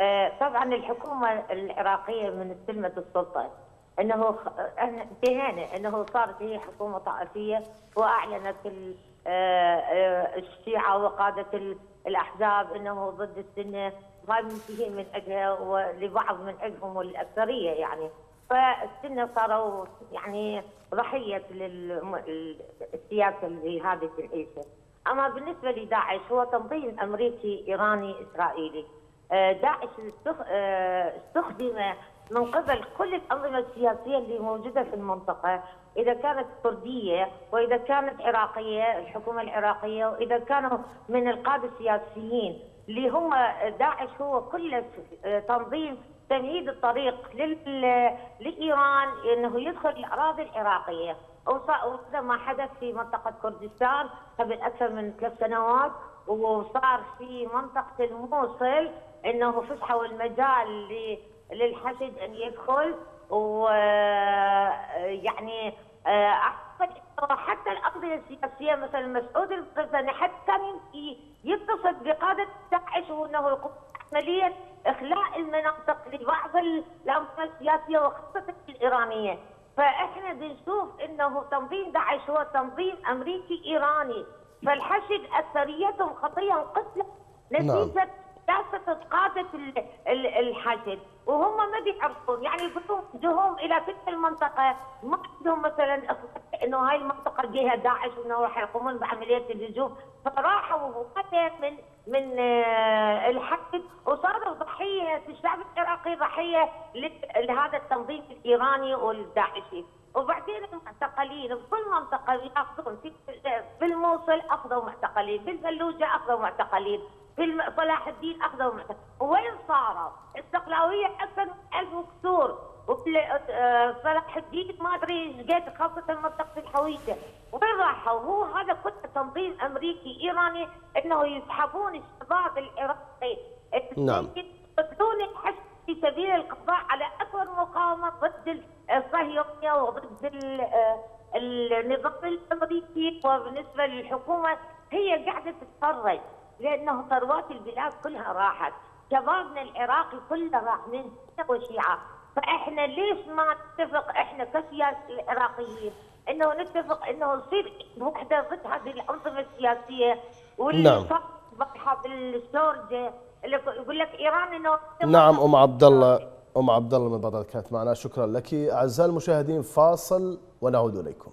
آه، طبعا الحكومة العراقية من استلمت السلطة إنه إحنا انتهينا إنه صارت هي حكومة طائفية وأعلنت آه، آه، الشيعة وقادة ال- الأحزاب إنه ضد السنة وهاي منتهين من اجلها ولبعض من أجلهم الاكثريه يعني. فالسنه صاروا يعني ضحية للسياسة اللي هذه العيشه أما بالنسبة لداعش هو تنظيم أمريكي إيراني إسرائيلي. آه، داعش آه، استخدم من قبل كل الأنظمة السياسية اللي موجودة في المنطقة. إذا كانت كردية وإذا كانت عراقية الحكومة العراقية وإذا كانوا من القادة السياسيين. اللي هم داعش هو آه، تنظيم تمهيد الطريق لإيران أنه يدخل الأراضي العراقية. وص- وهذا ما حدث في منطقة كردستان قبل أكثر من ثلاث سنوات وصار في منطقة الموصل أنه فسحوا المجال للحشد أن يدخل ويعني أعتقد إنه حتى الأقضية السياسية مثلا مسعود القزني حتى يتصل بقادة داعش وأنه يقوم عملية إخلاء المناطق لبعض الأنظمة السياسية وخاصة الإيرانية. فإحنا بنشوف إنه تنظيم داعش هو تنظيم أمريكي إيراني. فالحشد اكثريتهم خطيا قتلى نتيجة سياسة قادة ال- ال- الحشد. وهم ما بيعرفون. يعني جهوم إلى تلك المنطقة ما عندهم مثلا إنه هاي المنطقة جهة داعش وإنه راح يقومون بعملية الهجوم. فراحوا هواة من من آه، الحشد وصاروا ضحية الشعب العراقي ضحية لهذا التنظيم الإيراني والداعشي. وبعدين المعتقلين بكل منطقة يأخذون في الموصل أخذوا معتقلين في الفلوجه أخذوا معتقلين. في صلاح الدين أخذوا معتقلين وين صاروا؟ من 1000 وكسور وفي آه، صلاح الدين ما أدري إيش قد خاصة منطقة الحويجة وين راحوا؟ هو هذا كله تنظيم أمريكي إيراني إنه يسحبون الشباب العراقي نعم. يقتلون الحشد في سبيل القضاء على أكبر مقاومة ضد الصهيونيه وضد ال- آه، النظام الأمريكي وبالنسبة للحكومة هي قاعدة تتفرج لأنه ثروات البلاد كلها راحت. شبابنا العراقي كله راح من سنة وشيعة. فإحنا ليش ما نتفق إحنا كسياس العراقيين؟ إنه نتفق إنه يصير وحدة ضد هذه الانظمه السياسية واللي نعم. بطحه بالشورجه اللي يقول لك إيران إنه نعم أم عبد الله أم عبد الله من بغداد كانت معنا. شكرا لك. أعزائي المشاهدين فاصل ونعود إليكم.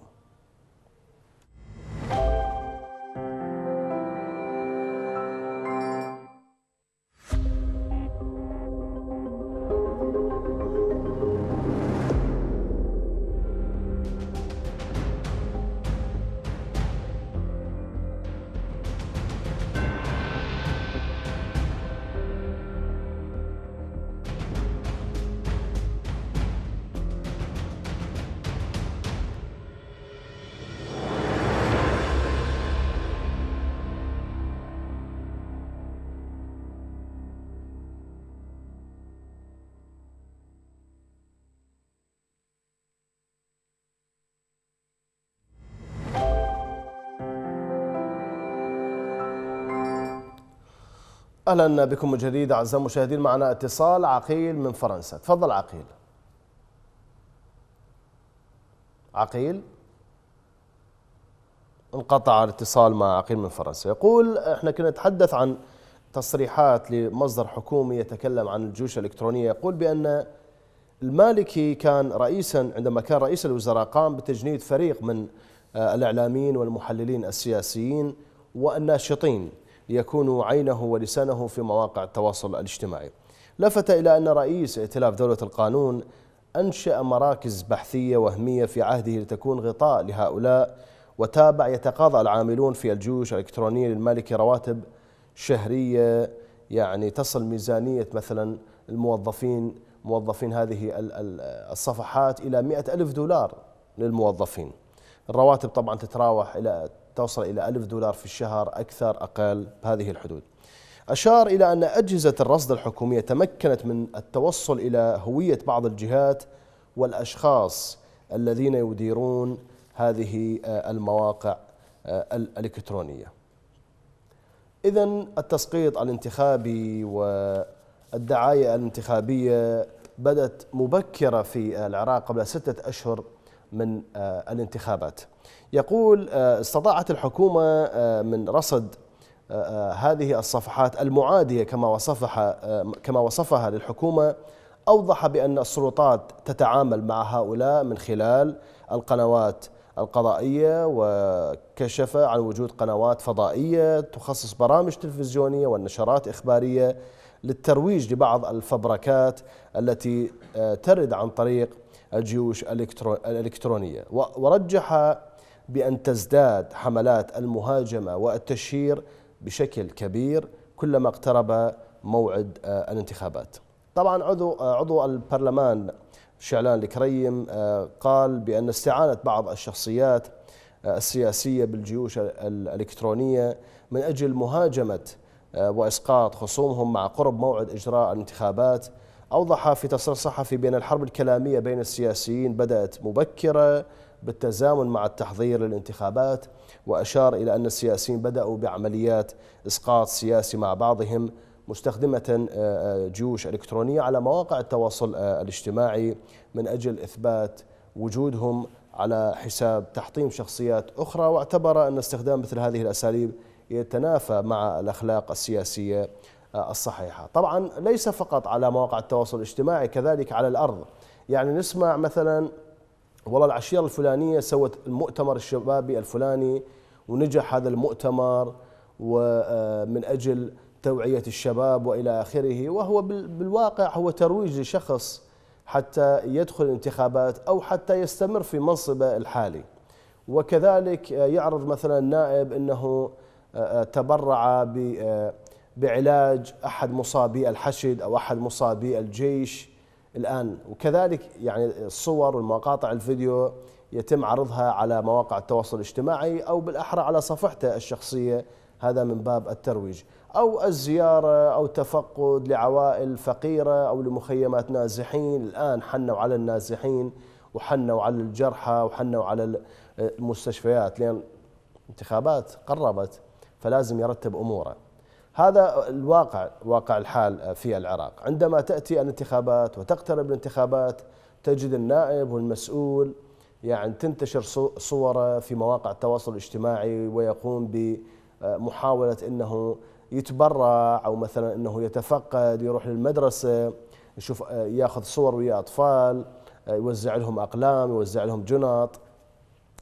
أهلا بكم من جديد أعزائي المشاهدين معنا اتصال عقيل من فرنسا. تفضل عقيل. عقيل؟ انقطع الاتصال مع عقيل من فرنسا. يقول إحنا كنا نتحدث عن تصريحات لمصدر حكومي يتكلم عن الجيوش الإلكترونية. يقول بأن المالكي كان رئيسا عندما كان رئيس الوزراء قام بتجنيد فريق من آه، الإعلاميين والمحللين السياسيين والناشطين. ليكونوا عينه ولسانه في مواقع التواصل الاجتماعي. لفت إلى أن رئيس ائتلاف دولة القانون أنشأ مراكز بحثية وهمية في عهده لتكون غطاء لهؤلاء وتابع يتقاضى العاملون في الجيوش الإلكترونية للمالكي رواتب شهرية يعني تصل ميزانية مثلا الموظفين موظفين هذه الصفحات إلى مئة ألف دولار للموظفين الرواتب طبعا تتراوح إلى توصل إلى ألف دولار في الشهر أكثر أقل بهذه الحدود. أشار إلى أن أجهزة الرصد الحكومية تمكنت من التوصل إلى هوية بعض الجهات والأشخاص الذين يديرون هذه المواقع الإلكترونية. إذا التسقيط الانتخابي والدعاية الانتخابية بدأت مبكرة في العراق قبل ستة أشهر من آه، الانتخابات. يقول آه، استطاعت الحكومة آه، من رصد هذه الصفحات المعادية كما وصفها كما وصفها للحكومة أوضح بأن السلطات تتعامل مع هؤلاء من خلال القنوات القضائية وكشف عن وجود قنوات فضائية تخصص برامج تلفزيونية والنشرات إخبارية للترويج لبعض الفبركات التي آه، ترد عن طريق الجيوش الإلكترونية. ورجح بأن تزداد حملات المهاجمة والتشهير بشكل كبير كلما اقترب موعد آه، الانتخابات. طبعا عضو آه، عضو البرلمان شعلان الكريم قال بأن استعانة بعض الشخصيات السياسية بالجيوش الإلكترونية من أجل مهاجمة آه، وإسقاط خصومهم مع قرب موعد إجراء الانتخابات. أوضح في تصريح صحفي بأن الحرب الكلامية بين السياسيين بدأت مبكرة بالتزامن مع التحضير للانتخابات وأشار إلى أن السياسيين بدأوا بعمليات إسقاط سياسي مع بعضهم مستخدمة آه، آه، جيوش إلكترونية على مواقع التواصل الاجتماعي من أجل إثبات وجودهم على حساب تحطيم شخصيات أخرى واعتبر أن استخدام مثل هذه الأساليب يتنافى مع الأخلاق السياسية آه، الصحيحة. طبعا ليس فقط على مواقع التواصل الاجتماعي كذلك على الأرض. يعني نسمع مثلا والله العشيرة الفلانية سوت المؤتمر الشبابي الفلاني ونجح هذا المؤتمر ومن آه، أجل توعية الشباب وإلى آخره. وهو بالواقع هو ترويج لشخص حتى يدخل الانتخابات أو حتى يستمر في منصبه الحالي. وكذلك آه، يعرض مثلا نائب أنه تبرع بعلاج أحد مصابي الحشد أو أحد مصابي الجيش. الآن. وكذلك يعني الصور والمقاطع الفيديو يتم عرضها على مواقع التواصل الاجتماعي أو بالأحرى على صفحته الشخصية هذا من باب الترويج. أو الزيارة أو تفقد لعوائل فقيرة أو لمخيمات نازحين. الآن حنوا على النازحين وحنوا على الجرحى وحنوا على المستشفيات لأن انتخابات قربت فلازم يرتب أموره. هذا الواقع واقع الحال في العراق، عندما تأتي الانتخابات وتقترب الانتخابات تجد النائب والمسؤول يعني تنتشر صوره في مواقع التواصل الاجتماعي ويقوم بمحاولة إنه يتبرع أو مثلا إنه يتفقد يروح للمدرسة يشوف يأخذ صور ويا أطفال يوزع لهم أقلام يوزع لهم جنط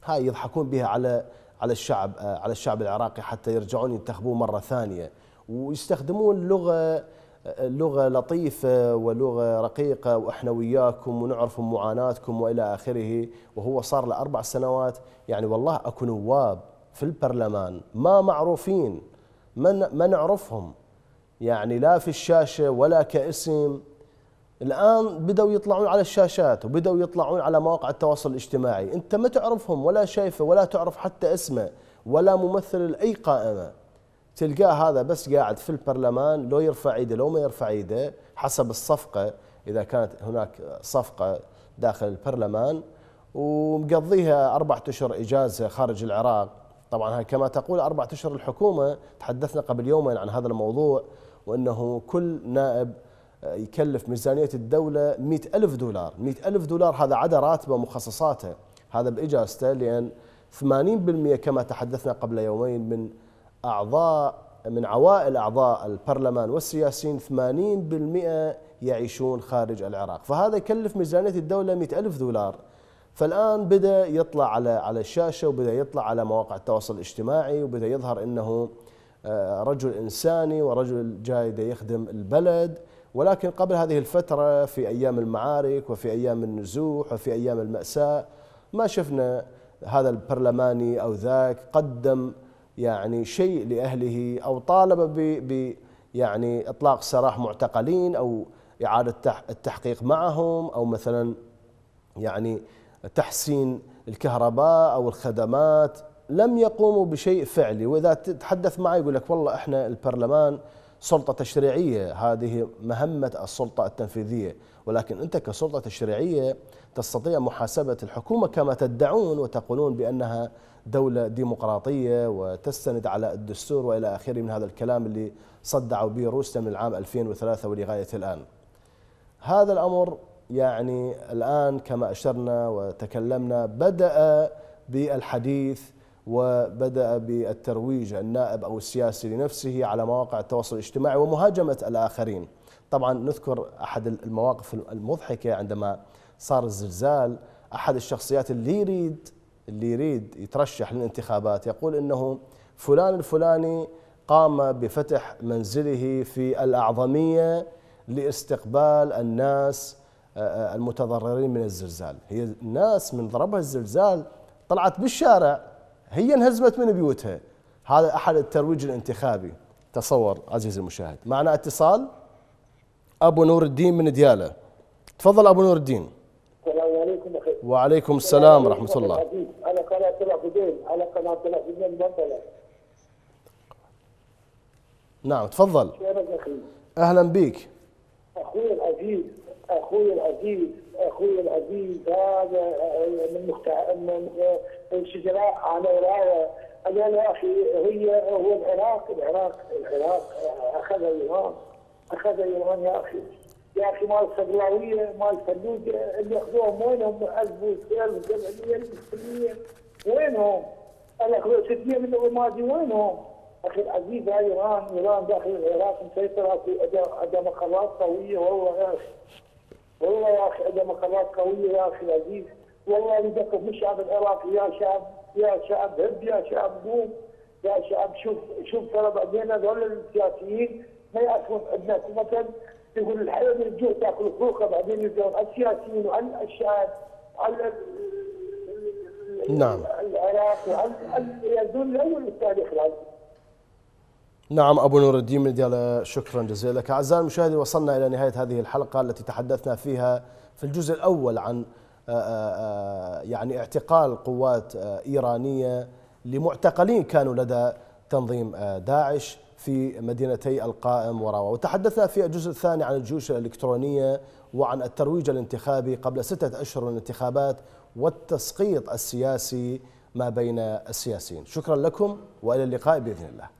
هاي يضحكون بها على على الشعب على الشعب العراقي حتى يرجعون ينتخبوه مرة ثانية. ويستخدمون لغة لغة لطيفة ولغة رقيقة وإحنا وياكم ونعرف معاناتكم وإلى آخره. وهو صار له أربع سنوات. يعني والله أكو نواب في البرلمان ما معروفين ما ما نعرفهم. يعني لا في الشاشة ولا كاسم. الآن بدأوا يطلعون على الشاشات وبدأوا يطلعون على مواقع التواصل الاجتماعي. أنت ما تعرفهم ولا شايفه ولا تعرف حتى اسمه ولا ممثل لاي قائمة. تلقاه هذا بس قاعد في البرلمان لو يرفع ايده لو ما يرفع ايده حسب الصفقة إذا كانت هناك صفقة داخل البرلمان ومقضيها أربعة أشهر إجازة خارج العراق. طبعا كما تقول أربعة أشهر الحكومة تحدثنا قبل يومين عن هذا الموضوع وأنه كل نائب يكلف ميزانية الدولة مئة ألف دولار. مئة ألف دولار هذا عدا راتبه مخصصاته هذا بإجازته لأن 80% كما تحدثنا قبل يومين من أعضاء من عوائل أعضاء البرلمان والسياسيين 80% يعيشون خارج العراق. فهذا يكلف ميزانية الدولة 100 ألف دولار. فالآن بدأ يطلع على على الشاشة وبدأ يطلع على مواقع التواصل الاجتماعي وبدأ يظهر أنه آه، رجل إنساني ورجل جاي يخدم البلد. ولكن قبل هذه الفترة في أيام المعارك وفي أيام النزوح وفي أيام المأساة ما شفنا هذا البرلماني أو ذاك قدم يعني شيء لأهله أو طالب ب يعني إطلاق سراح معتقلين أو إعادة التحقيق معهم أو مثلا يعني تحسين الكهرباء أو الخدمات. لم يقوموا بشيء فعلي. وإذا تتحدث معي يقول لك والله إحنا البرلمان سلطة تشريعية هذه مهمة السلطة التنفيذية. ولكن أنت كسلطة تشريعية تستطيع محاسبة الحكومة كما تدعون وتقولون بأنها دولة ديمقراطية وتستند على الدستور وإلى آخره من هذا الكلام اللي صدعوا به روسيا من العام 2003 ولغاية الآن. هذا الأمر يعني الآن كما أشرنا وتكلمنا بدأ بالحديث وبدأ بالترويج النائب أو السياسي لنفسه على مواقع التواصل الاجتماعي ومهاجمة الآخرين. طبعا نذكر أحد المواقف المضحكة عندما صار الزلزال أحد الشخصيات اللي يريد اللي يريد يترشح للانتخابات يقول إنه فلان الفلاني قام بفتح منزله في الأعظمية لاستقبال الناس آه، آه، المتضررين من الزلزال. هي الناس من ضربها الزلزال طلعت بالشارع. هي انهزمت من بيوتها. هذا أحد الترويج الانتخابي تصور عزيزي المشاهد. معنا اتصال أبو نور الدين من ديالة. تفضل أبو نور الدين. السلام عليكم أخي. وعليكم السلام ورحمة الله. على قناة العبدين على قناة العبدين بطلة نعم تفضل. أهلا بك أخوي العزيز أخوي العزيز أخوي العزيز هذا من مختع من الشجراء على ورايه أنا يا أخي هي هو العراق العراق العراق أخذ إيران أخذ إيران يا أخي يا أخي مال الصقلاويه مال فلوجه اللي أخذوهم وينهم 1000 1700 وينهم؟ أنا 600 من الرمادي وينهم؟ أخي العزيز إيران إيران داخل العراق مسيطره عندها مقرات قوية والله يا أخي والله يا أخي عندها مقرات قوية يا أخي العزيز والله من الشعب العراقي يا شعب يا شعب هب يا شعب قوم يا شعب شوف شوف ترى بعدين هذول السياسيين ما يعرفون عندنا مثلا يقول الحياة من الجوع تاكل فوقه بعدين على السياسيين وعلى الشعب على نعم. العراق وعلى يزول الأول التاريخ العزيز نعم أبو نور الدين من ديالة شكرا جزيلا. لك أعزائي المشاهدين وصلنا إلى نهاية هذه الحلقة التي تحدثنا فيها في الجزء الأول عن يعني اعتقال قوات إيرانية لمعتقلين كانوا لدى تنظيم داعش في مدينتي القائم وراوة وتحدثنا في الجزء الثاني عن الجيوش الإلكترونية وعن الترويج الانتخابي قبل ستة أشهر من الانتخابات والتسقيط السياسي ما بين السياسيين. شكرا لكم وإلى اللقاء بإذن الله.